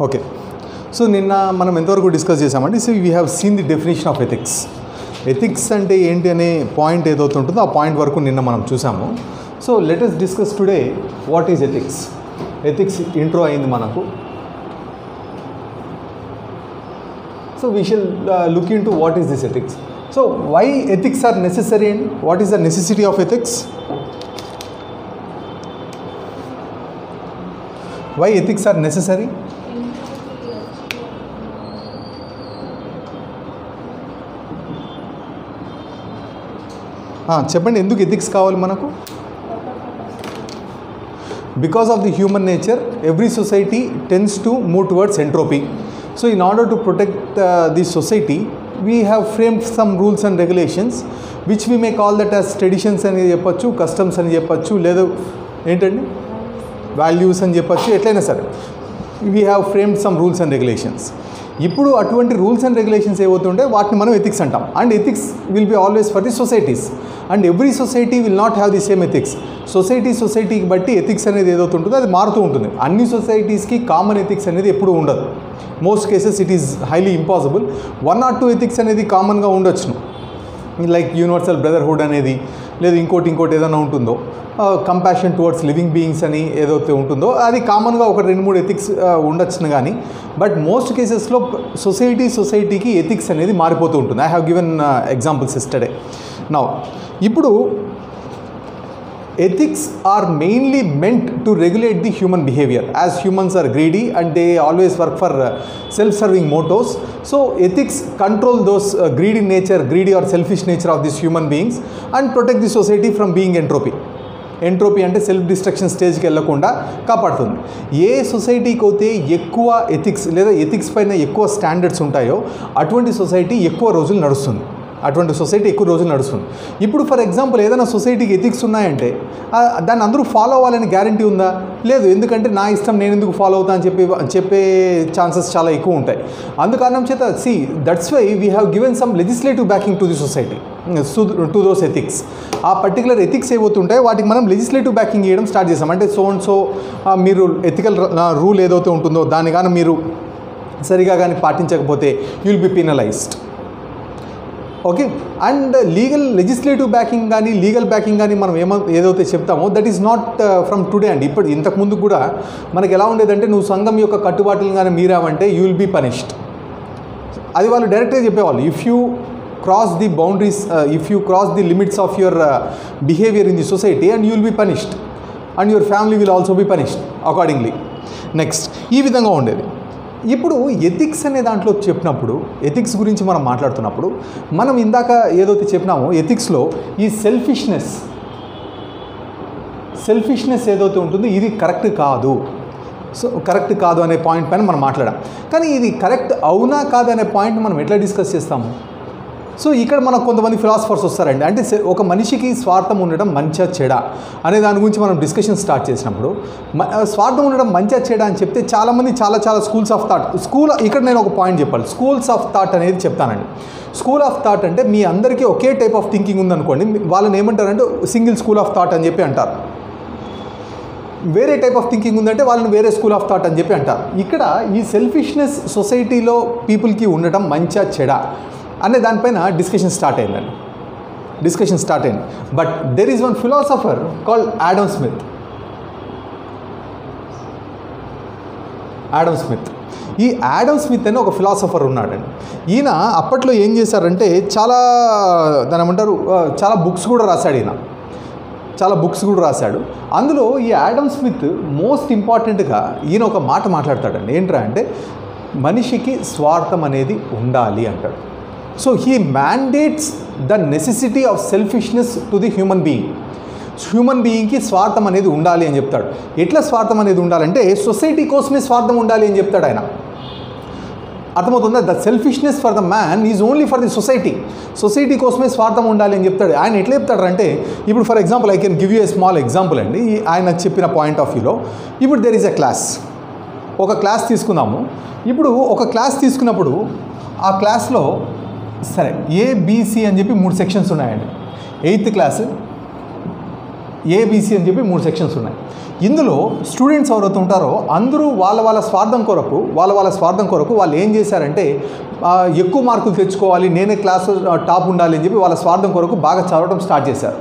Okay. So నిన్న మనం ఎంతవరకు డిస్కస్ చేసామంటే so we have seen the definition of ethics ethics అంటే ఏంటి అనే పాయింట్ ఏదైతే ఉంటుందో ఆ పాయింట్ వరకు నిన్న మనం చూసాము so latest discuss today what is ethics ethics intro అయింది మనకు. So we shall look into what is this ethics so why ethics are necessary and what is the necessity of ethics why ethics are necessary చెప్పండి ఎందుకు ethics కావాలి మనకు? Because of the human nature every society tends to move towards entropy so in order to protect the society we have framed some rules and regulations which we may call that as traditions అని చెప్పచ్చు customs అని చెప్పచ్చు లేదా ఏంటండి? Values అని చెప్పచ్చు ఎట్లయినా సరే. We have framed some rules and regulations ఇప్పుడు అటువంటి రూల్స్ అండ్ రెగ్యులేషన్స్ ఏవవుతుంటే వాటిని మనం ఎథిక్స్ అంటాం. And ethics will be always for the societies and every society will not have the same ethics society సొసైటీకి బట్టి ఎథిక్స్ అనేది ఏదైతే ఉంటుందో అది మారుతూ ఉంటుంది. అన్ని సొసైటీస్కి కామన్ ఎథిక్స్ అనేది ఎప్పుడూ ఉండదు. Most cases it is highly impossible one or two ethics అనేది కామన్గా ఉండొచ్చును. లైక్ యూనివర్సల్ బ్రదర్హుడ్ అనేది లేదు ఇంకోటి ఇంకోటి ఏదైనా ఉంటుందో కంపాషన్ టువర్డ్స్ లివింగ్ బీయింగ్స్ అని ఏదైతే ఉంటుందో అది కామన్గా ఒక రెండు మూడు ఎథిక్స్ ఉండొచ్చును కానీ బట్ మోస్ట్ కేసెస్లో సొసైటీ సొసైటీకి ఎథిక్స్ అనేది మారిపోతూ ఉంటుంది. I have given examples yesterday నా ఇప్పుడు ethics are mainly meant to regulate the human behavior as humans are greedy and they always work for uh, self-serving motives so ethics control those uh, greedy nature greedy or selfish nature of these human beings and protect the society from being entropy entropy అంటే self destruction స్టేజ్కి వెళ్లకుండా కాపాడుతుంది ఏ సొసైటీకి అయితే ఎక్కువ ethics లేదా ethics పైన ఎక్కువ స్టాండర్డ్స్ ఉంటాయో అటువంటి సొసైటీ ఎక్కువ రోజులు నడుస్తుంది అటువంటి సొసైటీ ఎక్కువ రోజులు నడుస్తుంది. ఇప్పుడు ఫర్ ఎగ్జాంపుల్ ఏదైనా సొసైటీకి ఎథిక్స్ ఉన్నాయంటే దాన్ని అందరూ ఫాలో అవ్వాలని గ్యారంటీ ఉందా? లేదు. ఎందుకంటే నా ఇష్టం నేను ఎందుకు ఫాలో అవుతా అని చెప్పి చెప్పే ఛాన్సెస్ చాలా ఎక్కువ ఉంటాయి. అందుకారణం చేత see that's why we have given some legislative backing to the society to those ethics ఆ పర్టికులర్ ఎథిక్స్ ఏవవుతుంటాయో వాటికి మనం లెజిస్లేటివ్ బ్యాకింగ్ చేయడం స్టార్ట్ చేసాం. అంటే సో అండ్ సో మీరు ఎథికల్ రూల్ ఏదైతే ఉంటుందో దాన్ని కానీ మీరు సరిగా కానీ పాటించకపోతే you'll be penalized okay and legal legislative backing కానీ లీగల్ బ్యాకింగ్ కానీ మనం ఏమో ఏదైతే చెప్తామో that is not from today అండి. ఇప్పుడు ఇంతకుముందు కూడా మనకి ఎలా ఉండేదంటే నువ్వు సంఘం యొక్క కట్టుబాట్లు కానీ మీరావంటే యూ విల్ బీ పనిష్డ్ అది వాళ్ళు డైరెక్ట్గా చెప్పేవాళ్ళు. If you cross the boundaries if you cross the limits of your behaviour in the society and you will be punished and your family will also be punished accordingly next ఈ విధంగా ఉండేది. ఇప్పుడు ethics అనే దాంట్లో చెప్పినప్పుడు ethics గురించి మనం మాట్లాడుతున్నప్పుడు మనం ఇందాక ఏదైతే చెప్పినామో ఎథిక్స్లో ఈ సెల్ఫిష్నెస్ సెల్ఫిష్నెస్ ఏదైతే ఉంటుందో ఇది కరెక్ట్ కాదు. సో కరెక్ట్ కాదు అనే పాయింట్ పైన మనం మాట్లాడాం. కానీ ఇది కరెక్ట్ అవునా కాదు అనే పాయింట్ మనం ఎట్లా డిస్కస్ చేస్తాము? సో ఇక్కడ మనకు కొంతమంది ఫిలాసఫర్స్ వస్తారండి. అంటే ఒక మనిషికి స్వార్థం ఉండడం మంచిగా చెడ అనే దాని గురించి మనం డిస్కషన్ స్టార్ట్ చేసినప్పుడు స్వార్థం ఉండడం మంచిగా చెడ అని చెప్తే చాలామంది చాలా చాలా స్కూల్స్ ఆఫ్ థాట్ స్కూల్ ఇక్కడ నేను ఒక పాయింట్ చెప్పాలి. స్కూల్స్ ఆఫ్ థాట్ అనేది చెప్తానండి. స్కూల్ ఆఫ్ థాట్ అంటే మీ అందరికీ ఒకే టైప్ ఆఫ్ థింకింగ్ ఉందనుకోండి వాళ్ళని ఏమంటారంటే సింగిల్ స్కూల్ ఆఫ్ థాట్ అని చెప్పి అంటారు. వేరే టైప్ ఆఫ్ థింకింగ్ ఉందంటే వాళ్ళని వేరే స్కూల్ ఆఫ్ థాట్ అని చెప్పి అంటారు. ఇక్కడ ఈ సెల్ఫిష్నెస్ సొసైటీలో పీపుల్కి ఉండటం మంచిగా చెడ. అనే దానిపైన డిస్కషన్ స్టార్ట్ అయిందండి. డిస్కషన్ స్టార్ట్ అయింది. But there is one philosopher called Adam Smith Adam Smith ఈ యాడమ్ స్మిత్ అని ఒక ఫిలాసఫర్ ఉన్నాడండి. ఈయన అప్పట్లో ఏం చేశారంటే చాలా దాని ఏమంటారు చాలా బుక్స్ కూడా రాశాడు ఈయన. చాలా బుక్స్ కూడా రాశాడు. అందులో ఈ యాడమ్ స్మిత్ మోస్ట్ ఇంపార్టెంట్గా ఈయన ఒక మాట మాట్లాడతాడండి. ఏంట్రా అంటే మనిషికి స్వార్థం అనేది ఉండాలి అంటాడు. So he mandates the necessity of selfishness to the human being human బీయింగ్కి స్వార్థం అనేది ఉండాలి అని చెప్తాడు. ఎట్లా స్వార్థం అనేది ఉండాలంటే సొసైటీ కోసమే స్వార్థం ఉండాలి అని చెప్తాడు ఆయన. అర్థమవుతుందా? The selfishness for the man is only for the society society కోసమే స్వార్థం ఉండాలి అని చెప్తాడు. ఆయన ఎట్లా చెప్తాడు అంటే ఇప్పుడు for example I can give you a small example అండి. ఆయన చెప్పిన పాయింట్ ఆఫ్ వ్యూలో ఇప్పుడు దెర్ ఈజ్ ఎ క్లాస్ ఒక క్లాస్ తీసుకుందాము. ఇప్పుడు ఒక క్లాస్ తీసుకున్నప్పుడు ఆ క్లాస్లో సరే ఏబిసి అని చెప్పి మూడు సెక్షన్స్ ఉన్నాయండి. ఎయిత్ క్లాస్ ఏబిసి అని చెప్పి మూడు సెక్షన్స్ ఉన్నాయి. ఇందులో స్టూడెంట్స్ ఎవరైతే ఉంటారో అందరూ వాళ్ళ వాళ్ళ స్వార్థం కొరకు వాళ్ళ వాళ్ళ స్వార్థం కొరకు వాళ్ళు ఏం చేశారంటే ఎక్కువ మార్కులు తెచ్చుకోవాలి నేనే క్లాస్ టాప్ ఉండాలి అని చెప్పి వాళ్ళ స్వార్థం కొరకు బాగా చదవడం స్టార్ట్ చేశారు.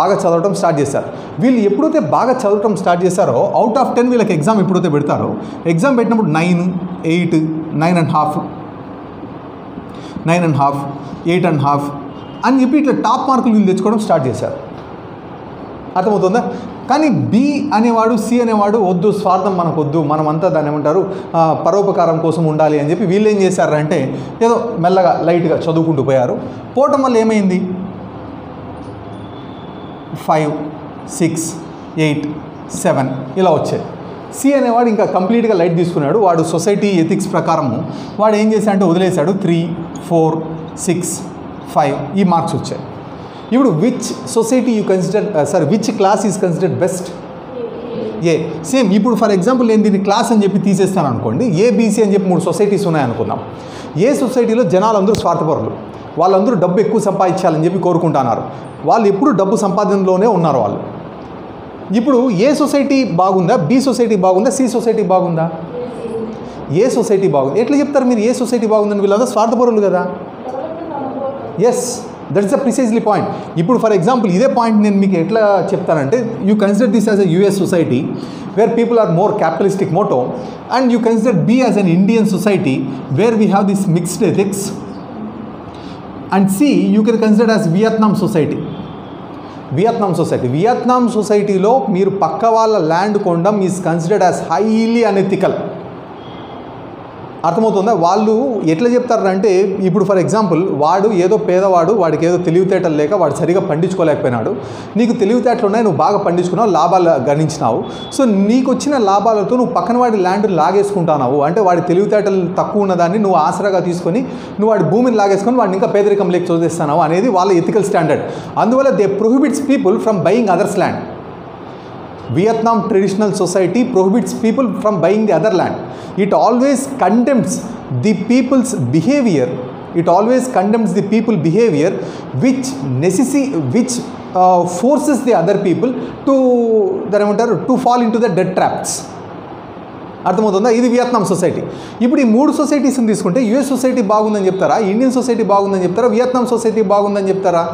బాగా చదవడం స్టార్ట్ చేశారు. వీళ్ళు ఎప్పుడైతే బాగా చదవడం స్టార్ట్ చేశారో అవుట్ ఆఫ్ టెన్ వీళ్ళకి ఎగ్జామ్ ఎప్పుడైతే పెడతారో ఎగ్జామ్ పెట్టినప్పుడు nine eight nine and half nine and half eight and half అని చెప్పి ఇట్లా టాప్ మార్కులు వీళ్ళు తెచ్చుకోవడం స్టార్ట్ చేశారు. అర్థమవుతుందా? కానీ బి అనేవాడు సి అనేవాడు వద్దు స్వార్థం మనకు వద్దు మనమంతా దాన్ని ఏమంటారు పరోపకారం కోసం ఉండాలి అని చెప్పి వీళ్ళు ఏం చేశారంటే ఏదో మెల్లగా లైట్గా చదువుకుంటూ పోయారు. పోవటం వల్ల ఏమైంది? ఫైవ్ సిక్స్ ఎయిట్ సెవెన్ ఇలా వచ్చాయి. సి అనేవాడు ఇంకా కంప్లీట్గా లైట్ తీసుకున్నాడు. వాడు సొసైటీ ఎథిక్స్ ప్రకారము వాడు ఏం చేశాడంటే వదిలేశాడు. త్రీ ఫోర్ సిక్స్ ఫైవ్ ఈ మార్క్స్ వచ్చాయి. ఇప్పుడు which society you consider sorry which class is considered best A same ఇప్పుడు ఫర్ ఎగ్జాంపుల్ నేను దీన్ని క్లాస్ అని చెప్పి తీసేస్తాను అనుకోండి. ఏబీసీ అని చెప్పి మూడు సొసైటీస్ ఉన్నాయనుకుందాం ఏ సొసైటీలో జనాలందరూ స్వార్థపరులు. వాళ్ళందరూ డబ్బు ఎక్కువ సంపాదించాలని చెప్పి కోరుకుంటున్నారు. వాళ్ళు ఎప్పుడు డబ్బు సంపాదనలోనే ఉన్నారు వాళ్ళు. ఇప్పుడు ఏ సొసైటీ బాగుందా? బి సొసైటీ బాగుందా? సి సొసైటీ బాగుందా? ఏ సొసైటీ బాగుంది? ఎట్లా చెప్తారు మీరు ఏ సొసైటీ బాగుందని? వీళ్ళందరూ స్వార్థపరులు కదా. Yes that is the precisely point ఇప్పుడు ఫర్ ఎగ్జాంపుల్ ఇదే పాయింట్ నేను మీకు ఎట్లా చెప్తానంటే you consider this as a US society where people are more capitalistic motto and you consider B as an Indian society where we have this mixed ethics and C you can consider as Vietnam society Vietnam society Vietnam సొసైటీలో మీరు పక్క వాళ్ళ land కొనడం is considered as highly unethical అర్థమవుతుందా? వాళ్ళు ఎట్లా చెప్తారంటే ఇప్పుడు ఫర్ ఎగ్జాంపుల్ వాడు ఏదో పేదవాడు వాడికి ఏదో తెలివితేటలు లేక వాడు సరిగా పండించుకోలేకపోయినాడు. నీకు తెలివితేటలు ఉన్నాయి నువ్వు బాగా పండించుకున్నావు లాభాలు గణించినావు. సో నీకు వచ్చిన లాభాలతో నువ్వు పక్కన వాడి ల్యాండ్ లాగేసుకుంటున్నావు. అంటే వాడి తెలివితేటలు తక్కువ ఉన్నదాన్ని నువ్వు ఆసరాగా తీసుకొని నువ్వు వాడి భూమిని లాగేసుకొని వాడిని ఇంకా పేదరికం లేక చదివిస్తున్నావు అనేది వాళ్ళ ఎథికల్ స్టాండర్డ్ అందువల్ల they prohibits people from buying others land Vietnam traditional society prohibits people from buying the other land it always condemns the people's behaviour it always condemns the people behaviour which necessary which forces the other people to ఏమంటారు? To fall into the dead traps అర్థమవుతుందా? ఇది Vietnam society ఇప్పుడు ఈ మూడు సొసైటీస్ని తీసుకుంటే US society బాగుందని చెప్తారా? Indian society బాగుందని చెప్తారా? వియత్నాం సొసైటీ బాగుందని చెప్తారా?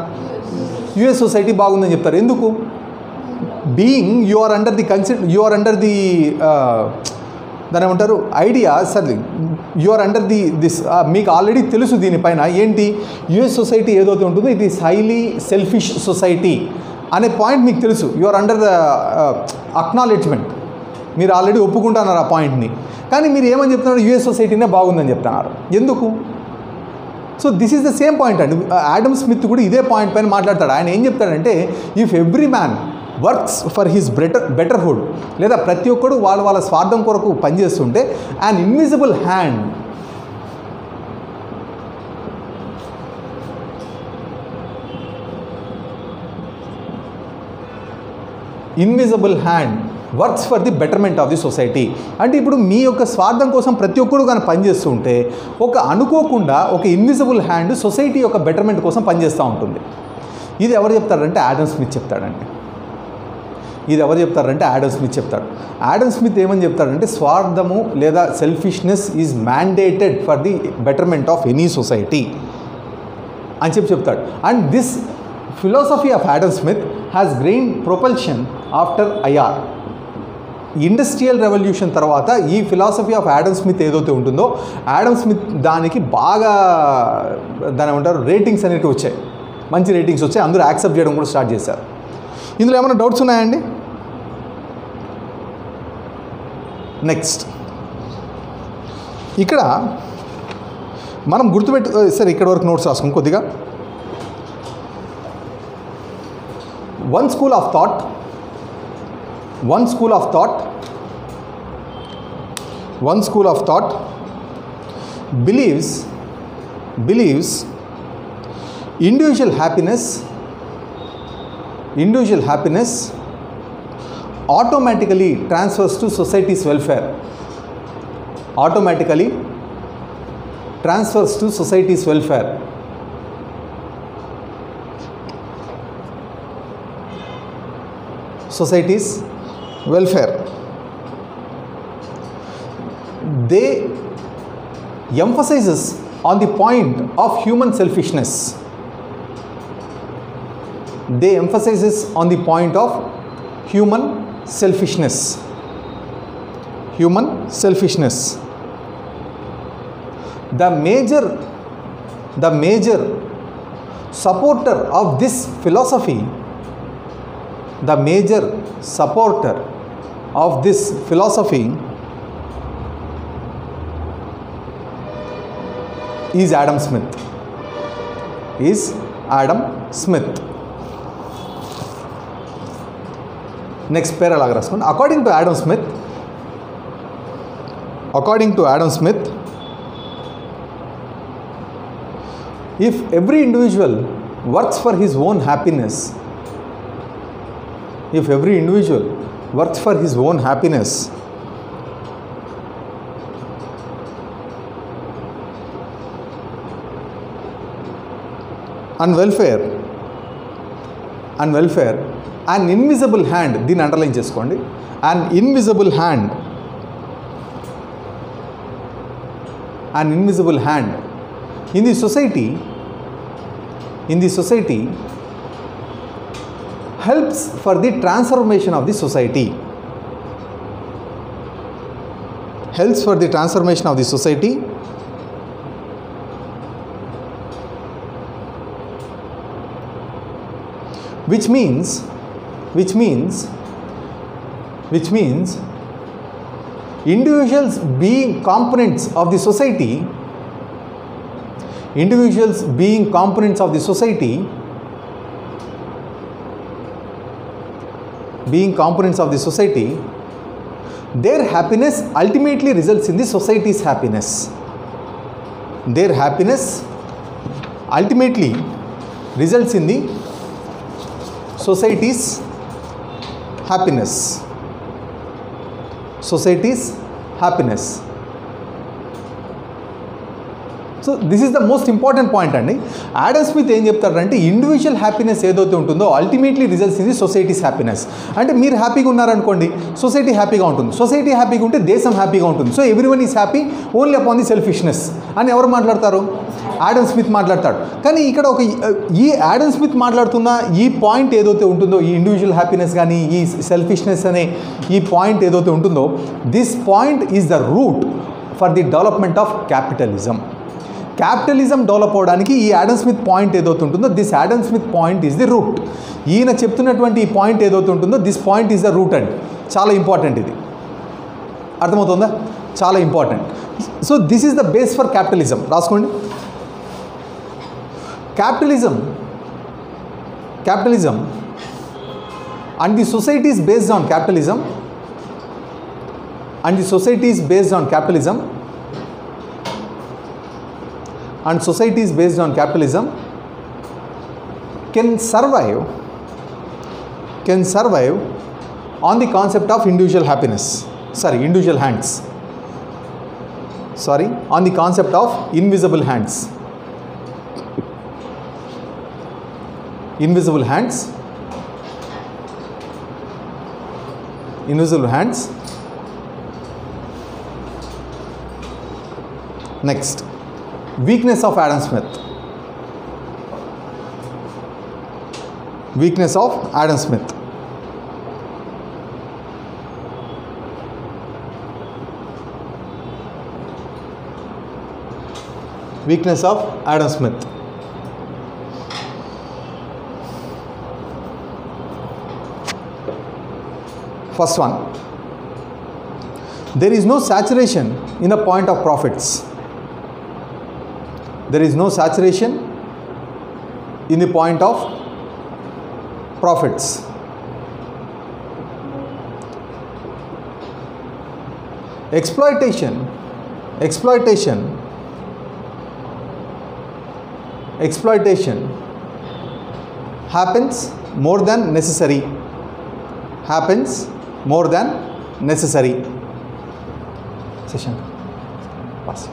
యుఎస్ సొసైటీ బాగుందని చెప్తారు? ఎందుకు? Being you are under the consider you are under the దాని ఏమంటారు ఐడియా సరే you are under the this మీకు ఆల్రెడీ తెలుసు దీనిపైన ఏంటి? యుఎస్ సొసైటీ ఏదైతే ఉంటుందో it is highly selfish society అనే పాయింట్ మీకు తెలుసు. You are under the acknowledgement మీరు ఆల్రెడీ ఒప్పుకుంటున్నారు ఆ పాయింట్ని కానీ మీరు ఏమని చెప్తున్నారు? యుఎస్ సొసైటీనే బాగుందని చెప్తున్నారు. ఎందుకు? So this is the same point అండి. Uh, యాడమ్ స్మిత్ కూడా ఇదే పాయింట్ పైన మాట్లాడతాడు. ఆయన ఏం చెప్తాడంటే if every man works for his better betterhood లేదా ప్రతి ఒక్కడు వాళ్ళ వాళ్ళ స్వార్థం కొరకు పనిచేస్తుంటే and invisible hand invisible hand works for the betterment of the society అంటే ఇప్పుడు మీ యొక్క స్వార్థం కోసం ప్రతి ఒక్కరు కానీ పనిచేస్తుంటే ఒక అనుకోకుండా ఒక ఇన్విజిబుల్ హ్యాండ్ సొసైటీ యొక్క బెటర్మెంట్ కోసం పనిచేస్తూ ఉంటుంది. ఇది ఎవరు చెప్తారంటే యాడమ్ స్మిత్ చెప్తాడండి. ఇది ఎవరు చెప్తారంటే యాడమ్ స్మిత్ చెప్తాడు. యాడమ్ స్మిత్ ఏమని చెప్తాడంటే స్వార్థము లేదా selfishness is mandated for the betterment of any society అని చెప్పి చెప్తాడు. And this philosophy of Adam Smith has grain propulsion after IR industrial revolution తర్వాత ఈ ఫిలాసఫీ ఆఫ్ యాడమ్ స్మిత్ ఏదైతే ఉంటుందో యాడమ్ స్మిత్ దానికి బాగా దాని ఏమంటారు రేటింగ్స్ అనేవి వచ్చాయి. మంచి రేటింగ్స్ వచ్చాయి. అందరూ యాక్సెప్ట్ చేయడం కూడా స్టార్ట్ చేశారు. ఇందులో ఏమైనా డౌట్స్ ఉన్నాయండి నెక్స్ట్ ఇక్కడ మనం గుర్తుపెట్టు సరే ఇక్కడ వరకు నోట్స్ రాసుకోం కొద్దిగా. One school of thought one school of thought one school of thought believes believes individual happiness individual happiness automatically transfers to society's welfare. Automatically transfers to society's welfare. Society's welfare. They emphasizes on the point of human selfishness. They emphasizes on the point of human selfishness human selfishness the major the major supporter of this philosophy the major supporter of this philosophy is Adam Smith. Is Adam Smith. Next, parallel harassment. According to Adam Smith, according to Adam Smith, if every individual works for his own happiness, if every individual works for his own happiness, and welfare and welfare an invisible hand దీన్ని underline చేసుకోండి. An invisible hand an invisible hand in the society in the society helps for the transformation of the society helps for the transformation of the society which means which means which means individuals being components of the society individuals being components of the society being components of the society, their happiness ultimately results in the society's happiness. Their happiness ultimately results in the society's happiness. Society's happiness. So this is the most important point అండి. Adam Smith ఏం చెప్తారంటే individual happiness ఏదైతే ఉంటుందో ultimately results ఇది society's happiness అంటే మీరు హ్యాపీగా ఉన్నారనుకోండి సొసైటీ హ్యాపీగా ఉంటుంది. సొసైటీ హ్యాపీగా ఉంటే దేశం హ్యాపీగా ఉంటుంది. So every one is happy only upon the selfishness అని ఎవరు మాట్లాడతారు? యాడమ్ స్మిత్ మాట్లాడతాడు. కానీ ఇక్కడ ఒక ఈ యాడమ్ స్మిత్ మాట్లాడుతున్న ఈ పాయింట్ ఏదైతే ఉంటుందో ఈ ఇండివిజువల్ హ్యాపీనెస్ కానీ ఈ సెల్ఫిష్నెస్ అనే ఈ పాయింట్ ఏదైతే ఉంటుందో this point is the root for the development of capitalism capitalism develop అవడానికి ఈ యాడమ్ స్మిత్ పాయింట్ ఏదైతే ఉంటుందో this Adam Smith point is the root. ఈయన చెప్తున్నటువంటి ఈ పాయింట్ ఏదైతే ఉంటుందో this point is the root అండి. చాలా ఇంపార్టెంట్ ఇది. అర్థమవుతుందా? చాలా important. So this is the base for capitalism. రాసుకోండి. Capitalism capitalism and the society is based on capitalism. And the society is based on capitalism. And societies based on capitalism. Can survive. Can survive on the concept of individual happiness. Sorry individual hands. Sorry on the concept of invisible hands. Invisible hands. Invisible hands. Next weakness of Adam Smith. Weakness of Adam Smith. Weakness of Adam Smith. First one. There is no saturation in the point of profits there is no saturation in the point of profits. Exploitation, exploitation, exploitation happens more than necessary. Happens more than necessary. Session. Pass.